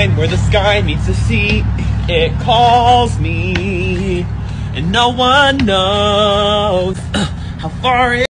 line where the sky meets the sea. It calls me, and no one knows how far it